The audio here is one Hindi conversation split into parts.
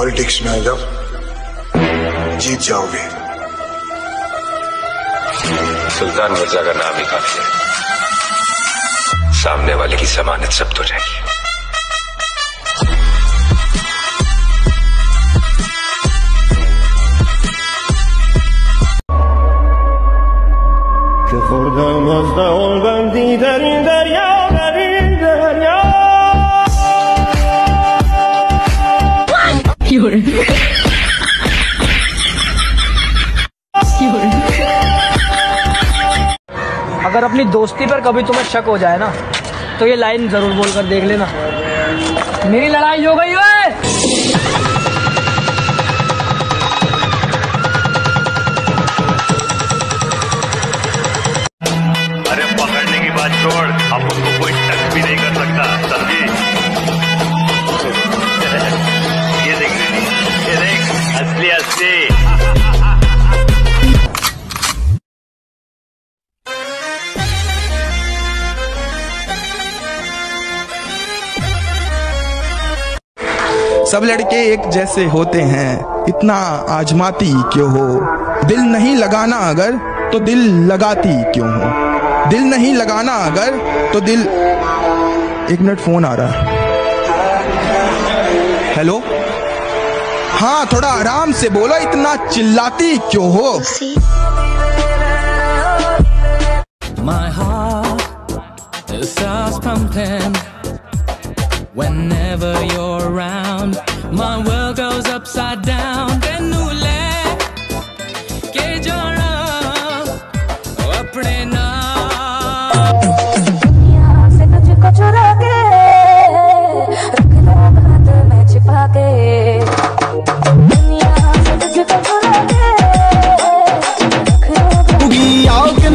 पॉलिटिक्स में जब जीत जाओगे। सुल्तान मिर्ज़ा का नाम ही काफ़ी है। सामने वाले की जमानत सब तो जाएगी। Ricordando da olvandita अगर अपनी दोस्ती पर कभी तुम्हें शक हो जाए ना तो ये लाइन ज़रूर बोल कर देख लेना। मेरी लड़ाई हो गई है अरे पकड़ने की बात छोड़ अब उसको कोई टच भी नहीं कर सकता समझी? असली असली। सब लड़के एक जैसे होते हैं। इतना आजमाती क्यों हो? दिल नहीं लगाना अगर तो दिल लगाती क्यों हो? दिल नहीं लगाना अगर तो दिल एक मिनट, फ़ोन आ रहा है। हेलो? हाँ थोड़ा आराम से बोलो इतना चिल्लाती क्यों हो My heart starts pumping whenever you're around. My world goes upside down. Then new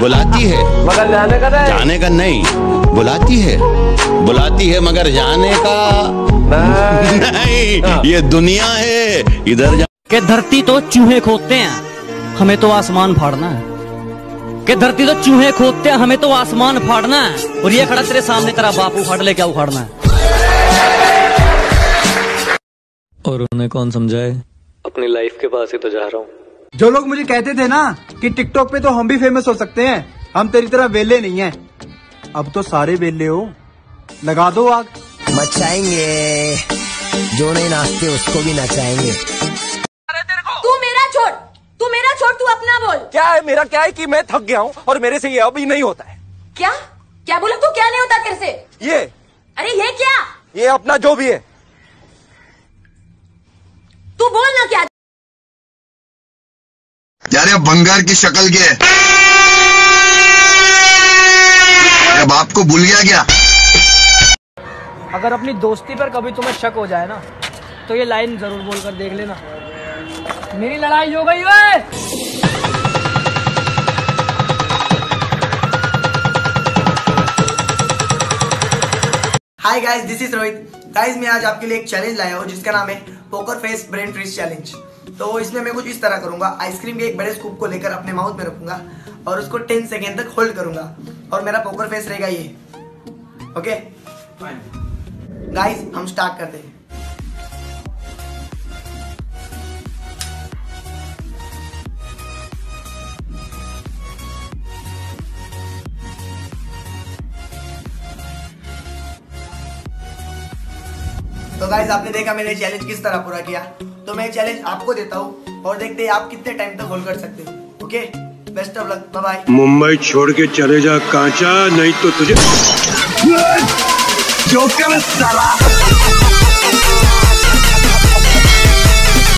बुलाती है। मगर जाने का नहीं। जाने का नहीं। बुलाती है। बुलाती है मगर जाने का नहीं। ये दुनिया है। इधर जा। कि धरती तो चूहे खोदते हैं हमें तो आसमान फाड़ना है। कि धरती तो चूहे खोदते हैं हमें तो आसमान फाड़ना है। और ये खड़ा तेरे सामने तेरा बापू फाड़ ले क्या उखाड़ना है? और उन्हें कौन समझाए? अपनी लाइफ के पास ही तो जा रहा हूँ। जो लोग मुझे कहते थे ना कि टिकटॉक पे तो हम भी फ़ेमस हो सकते हैं हम तेरी तरह वेले नहीं है। अब तो सारे वेले हो। लगा दो आग। मचाएँगे। जो नहीं नाचते उसको भी नचाएँगे। तू मेरा छोड़। तू मेरा छोड़ तू अपना बोल। क्या है मेरा? क्या है कि मैं थक गया हूँ और मेरे से ये अभी नहीं होता है? क्या? क्या बोला तू? क्या नहीं होता तेरे से? ये। अरे ये क्या? ये अपना जो भी है। तू बोल ना क्या? यार ये बंगार की शक्ल के है? ये बाप को भूल गया क्या? अगर अपनी दोस्ती पर कभी तुम्हें शक हो जाए ना तो ये लाइन ज़रूर बोल कर देख लेना। मेरी लड़ाई हो गई है hi guys this is Rohit guys मैं आज आपके लिए एक चैलेंज लाया हूँ जिसका नाम है poker face brain freeze challenge तो इसमें मैं कुछ इस तरह करूँगा। आइसक्रीम के एक बड़े स्कूप को लेकर अपने माउथ में रखूँगा और उसको 10 सेकेंड तक होल्ड करूँगा। और मेरा पोकर फेस रहेगा ये। ओके गाइस हम स्टार्ट करते हैं। तो गाइस आपने देखा मैंने चैलेंज किस तरह पूरा किया? तो मैं चैलेंज आपको देता हूँ और देखते हैं आप कितने टाइम तक होल्ड कर सकते हो। Okay best of luck bye bye Mumbai छोड़ के चले जा कांचा नहीं तो तुझे जोकर साला।